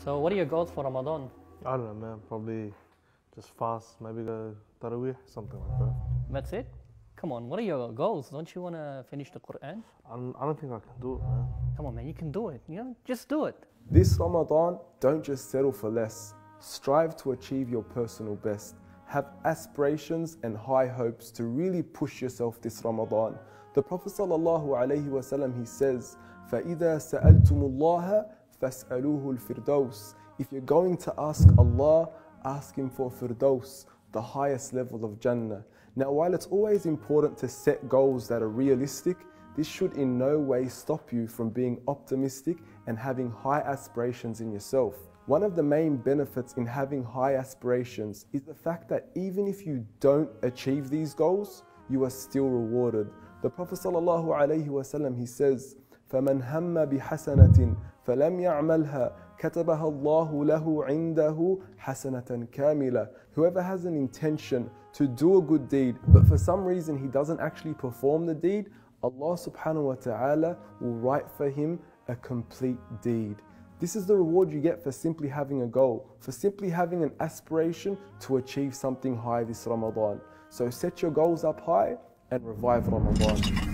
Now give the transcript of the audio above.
So, what are your goals for Ramadan? I don't know, man. Probably just fast, maybe go Taraweeh, something like that. That's it? Come on, what are your goals? Don't you want to finish the Quran? I don't, I don't think I can do it, man. Come on, man, you can do it. You know, just do it. This Ramadan, don't just settle for less. Strive to achieve your personal best. Have aspirations and high hopes to really push yourself this Ramadan. The Prophet ﷺ, he says, فَإِذَا سَأَلْتُمُ اللَّهَ فَاسْأَلُوهُ الْفِرْدَوْسِ If you're going to ask Allah, ask Him for Firdaus, the highest level of Jannah. Now, while it's always important to set goals that are realistic, this should in no way stop you from being optimistic and having high aspirations in yourself. One of the main benefits in having high aspirations is the fact that even if you don't achieve these goals, you are still rewarded. The Prophet ﷺ, he says, فَمَنْ هَمَّ بِحَسَنَةٍ فَلَمْ يَعْمَلْهَا كتبها الله له عنده حسنة كاملة. Whoever has an intention to do a good deed, but for some reason he doesn't actually perform the deed, Allah subhanahu wa ta'ala will write for him a complete deed. This is the reward you get for simply having a goal, for simply having an aspiration to achieve something high this Ramadan. So set your goals up high and revive Ramadan.